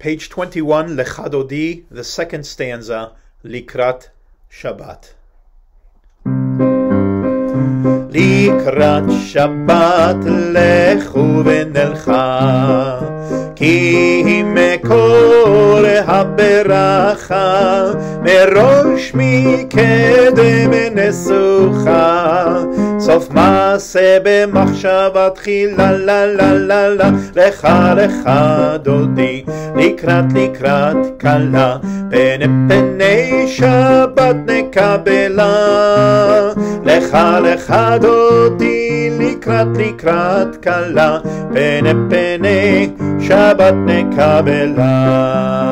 Page 21, Lecha Dodi, the second stanza, Likrat Shabbat. Likrat Shabbat lechu v'nelcha Ki mekor haberacha Merosh mikedem nesucha סוף מעשה במחשבה תחילה, לה לה לה לה, לך לך דודי, לקראת לקראת כלה, פני פני שבת נקבלה. לך לך דודי, לקראת לקראת כלה, פני פני שבת נקבלה.